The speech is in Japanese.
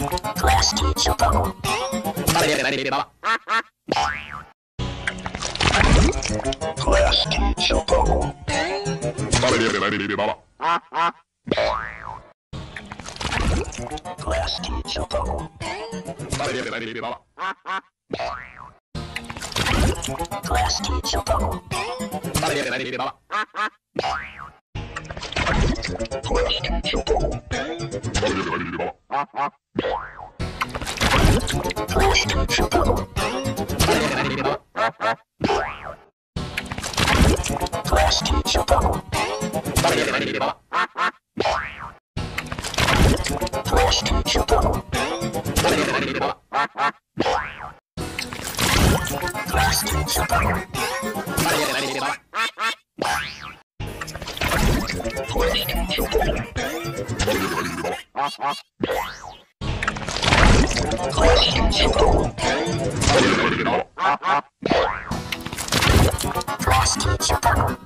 Plastic Wow. Frosty Chipper.